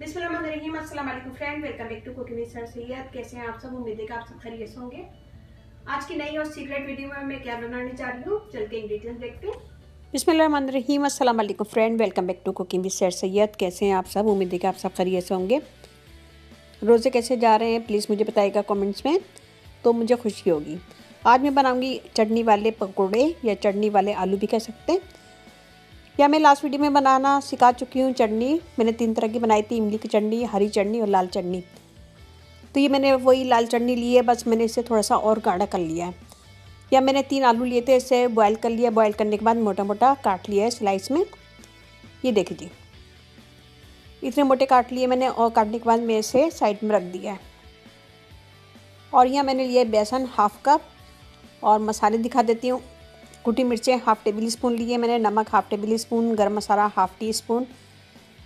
बिस्मिल्लाम अस्सलाम वालेकुम friend, welcome back to cooking sir Syed. कैसे हैं आप सब? उम्मीद है कि आप सब खैरियत होंगे। आज की नई और सीक्रेट वीडियो में मैं क्या बनाने जा रही हूँ चल के इंग्रेडिएंट्स देखते हैं। बिस्मिल्लाम अस्सलाम वालेकुम friend, welcome back to cooking with sir Syed. कैसे हैं आप सब? उम्मीद है कि आप सब खैरियत से होंगे। रोज़े कैसे जा रहे हैं, प्लीज़ मुझे बताइएगा कमेंट्स में तो मुझे खुशी होगी। आज मैं बनाऊँगी चटनी वाले पकौड़े या चटनी वाले आलू भी कह सकते हैं। या मैं लास्ट वीडियो में बनाना सिखा चुकी हूँ चटनी। मैंने तीन तरह की बनाई थी, इमली की चटनी, हरी चटनी और लाल चटनी। तो ये मैंने वही लाल चटनी ली है, बस मैंने इसे थोड़ा सा और गाढ़ा कर लिया है। या मैंने तीन आलू लिए थे, इसे बॉयल कर लिया। बॉयल करने के बाद मोटा मोटा काट लिया है स्लाइस में। ये देख लीजिए इतने मोटे काट लिए मैंने और काटने के बाद मैं इसे साइड में रख दिया है। और यहाँ मैंने लिया बेसन हाफ़ कप और मसाले दिखा देती हूँ। कुटी मिर्चें हाफ़ टेबल स्पून लिए मैंने नमक half tablespoon garam masala half teaspoon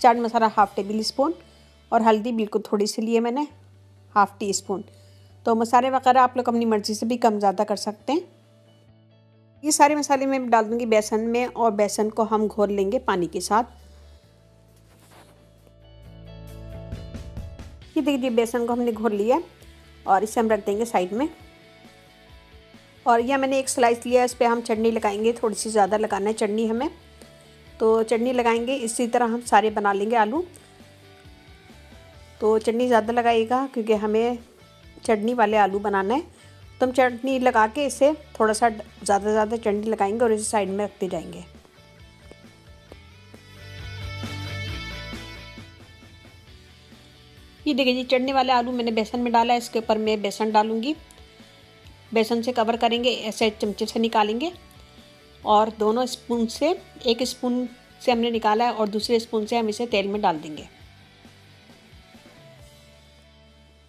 chaat masala half tablespoon और हल्दी बिल्कुल थोड़ी सी लिए मैंने हाफ़ टी स्पून तो मसाले वगैरह आप लोग अपनी मर्ज़ी से भी कम ज़्यादा कर सकते हैं। ये सारे मसाले मैं डाल दूँगी बेसन में और बेसन को हम घोल लेंगे पानी के साथ। ये देखिए बेसन को हमने घोल लिया और इसे हम रख देंगे साइड में। और यह मैंने एक स्लाइस लिया इस पर हम चटनी लगाएँगे, थोड़ी सी ज़्यादा लगाना है चटनी हमें। तो चटनी लगाएँगे, इसी तरह हम सारे बना लेंगे आलू। तो चटनी ज़्यादा लगाइएगा, क्योंकि हमें चटनी वाले आलू बनाना है। तो हम चटनी लगा के इसे थोड़ा सा ज़्यादा से ज़्यादा चटनी लगाएँगे और इसे साइड में रखते जाएँगे। ये देखिए जी, चटनी वाले आलू मैंने बेसन में डाला है, इसके ऊपर मैं बेसन डालूँगी। बेसन से कवर करेंगे, ऐसे चमचे से निकालेंगे। और दोनों स्पून से, एक स्पून से हमने निकाला है और दूसरे स्पून से हम इसे तेल में डाल देंगे।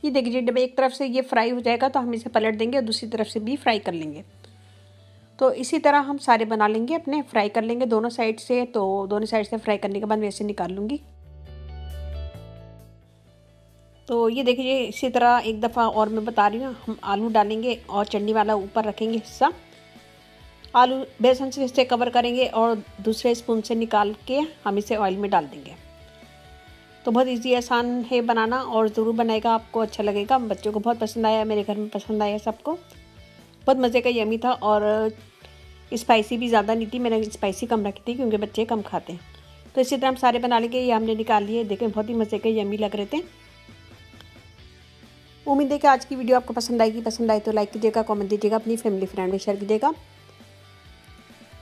ये देखिए, जब एक तरफ़ से ये फ्राई हो जाएगा तो हम इसे पलट देंगे और दूसरी तरफ़ से भी फ्राई कर लेंगे। तो इसी तरह हम सारे बना लेंगे, अपने फ्राई कर लेंगे दोनों साइड से तो दोनों साइड से फ्राई करने के बाद मैं इसे निकाल लूँगी। तो ये देखिए, इसी तरह एक दफ़ा और मैं बता रही हूँ हम आलू डालेंगे और चटनी वाला ऊपर रखेंगे हिस्सा। आलू बेसन से इसे कवर करेंगे और दूसरे स्पून से निकाल के हम इसे ऑयल में डाल देंगे। तो बहुत इजी आसान है बनाना और ज़रूर बनाएगा, आपको अच्छा लगेगा। बच्चों को बहुत पसंद आया, मेरे घर में पसंद आया सबको। बहुत मज़े का यमी था और स्पाइसी भी ज़्यादा नहीं थी, मैंने स्पाइसी कम रखी थी क्योंकि बच्चे कम खाते हैं। तो इसी तरह हम सारे बना लेंगे, ये हमने निकाल लिए। देखें बहुत ही मज़े के यमी लग रहे थे। उम्मीद है कि आज की वीडियो आपको पसंद आएगी। पसंद आए तो लाइक कीजिएगा कमेंट दीजिएगा, अपनी फैमिली फ्रेंड में शेयर कीजिएगा।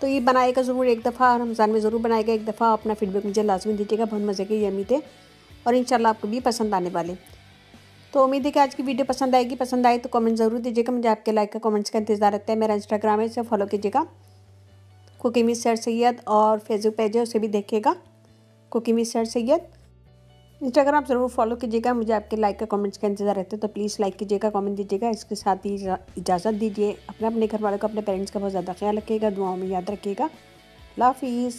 तो ये बनाएगा ज़रूर एक दफ़ा, रमज़ान में ज़रूर बनाएगा एक दफ़ा। अपना फीडबैक मुझे लाजमी दीजिएगा, बहुत मज़े के ये उम्मीद है। और इन आपको भी पसंद आने वाले। तो उम्मीद है कि आज की वीडियो पसंद आएगी। पसंद आए तो कमेंट ज़रूर दीजिएगा। मुझे आपके लाइक का कमेंट्स का इंतज़ार रहता है। मेरा इंस्टाग्राम है, इसे फॉलो कीजिएगा। कुकिंग मिस सर सैयद और फेसबुक पेज है, उसे भी देखिएगा। Cooking miss sir Syed Instagram ज़रूर फॉलो कीजिएगा। मुझे आपके लाइक का कमेंट्स का इंतज़ार रहता है तो प्लीज़ लाइक कीजिएगा कमेंट दीजिएगा। इसके साथ ही इजाज़त दीजिए। अपने अपने घर वालों को, अपने पेरेंट्स का बहुत ज़्यादा ख्याल रखिएगा, दुआओं में याद रखिएगा। हाफिज़।